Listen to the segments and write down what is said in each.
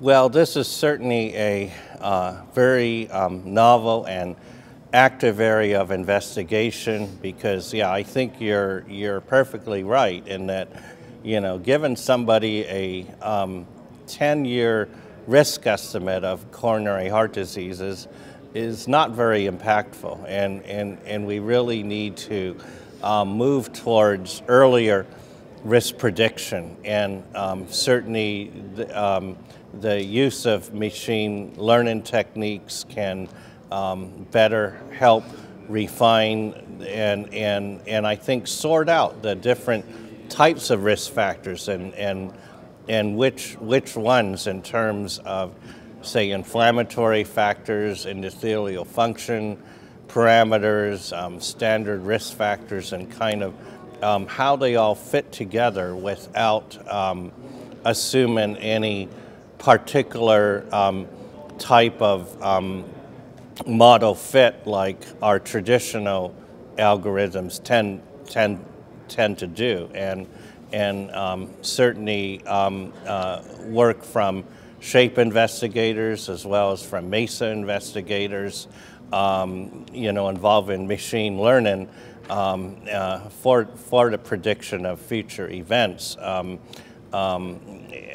Well, this is certainly a uh, very um, novel and active area of investigation because, yeah, I think you're you're perfectly right in that, you know, given somebody a 10-year um, risk estimate of coronary heart diseases is not very impactful, and and and we really need to um, move towards earlier risk prediction and um, certainly the, um, the, use of machine learning techniques can um, better help refine and, and, and I think sort out the different types of risk factors and, and, and which, which ones in terms of say inflammatory factors, endothelial function, parameters, um, standard risk factors, and kind of um, how they all fit together without um, assuming any particular um, type of um, model fit like our traditional algorithms tend, tend, tend to do. And, and um, certainly uh, work from SHAPE investigators as well as from MESA investigators, um, you know, involving machine learning um, uh, for, for the prediction of future events um, um,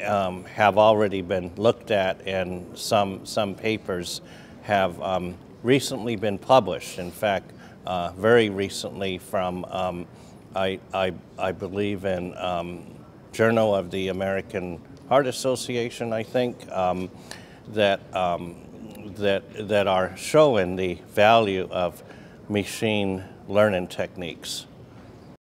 um have already been looked at and some, some papers have um, recently been published. In fact, uh, very recently from, I, I, I, believe in Journal of the American Heart Association, I think, that, that, that are showing the value of machine learning techniques.